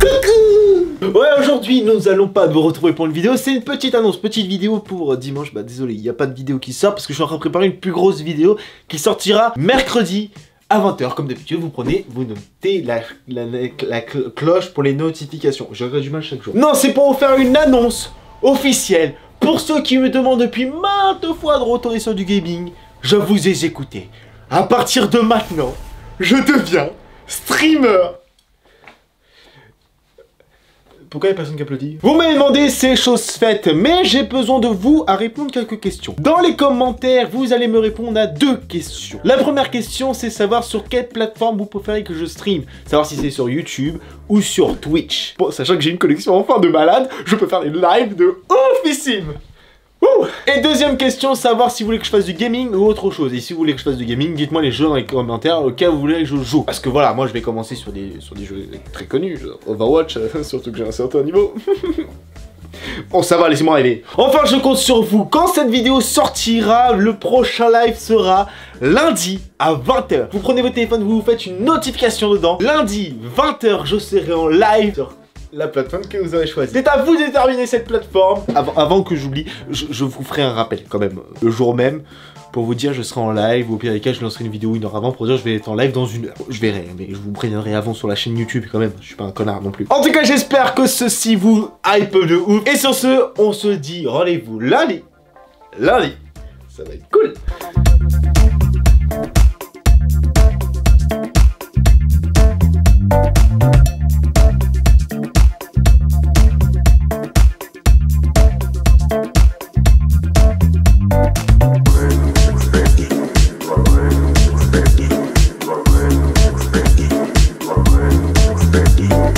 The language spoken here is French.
Coucou Ouais, aujourd'hui, nous allons pas nous retrouver pour une vidéo, c'est une petite annonce, petite vidéo pour euh, dimanche. Bah désolé, il n'y a pas de vidéo qui sort parce que je suis en train de préparer une plus grosse vidéo qui sortira mercredi à 20h. Comme d'habitude, vous prenez, vous notez la, cloche pour les notifications. J'aurai du mal chaque jour. Non, c'est pour vous faire une annonce officielle pour ceux qui me demandent depuis maintes fois de retourner sur du gaming. Je vous ai écouté. À partir de maintenant, je deviens streamer pourquoi il a personne qui applaudit? Vous m'avez demandé ces choses faites, mais j'ai besoin de vous à répondre quelques questions. Dans les commentaires, vous allez me répondre à deux questions. La première question, c'est savoir sur quelle plateforme vous préférez que je stream. Savoir si c'est sur YouTube ou sur Twitch. Bon, sachant que j'ai une collection enfin de malades, je peux faire des lives de oufissime et deuxième question, savoir si vous voulez que je fasse du gaming ou autre chose. Et si vous voulez que je fasse du gaming, dites-moi les jeux dans les commentaires auxquels vous voulez que je joue. Parce que voilà, moi je vais commencer sur des, sur des jeux très connus, Overwatch, surtout que j'ai un certain niveau. Bon ça va, laissez-moi rêver. Enfin je compte sur vous. Quand cette vidéo sortira, le prochain live sera lundi à 20h. Vous prenez votre téléphone, vous vous faites une notification dedans. Lundi 20h, je serai en live sur la plateforme que vous avez choisie. C'est à vous de déterminer cette plateforme. Avant, que j'oublie, je, vous ferai un rappel quand même, le jour même, pour vous dire je serai en live, ou au pire des cas je lancerai une vidéo une heure avant pour dire je vais être en live dans une heure. Je verrai, mais je vous préviendrai avant sur la chaîne YouTube quand même, je suis pas un connard non plus. En tout cas j'espère que ceci vous hype de ouf. Et sur ce, on se dit rendez-vous lundi, lundi, ça va être cool